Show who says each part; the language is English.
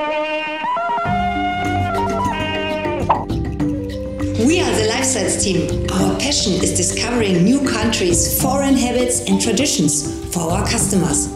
Speaker 1: We are the Lifestyles team. Our passion is discovering new countries, foreign habits, and traditions for our customers.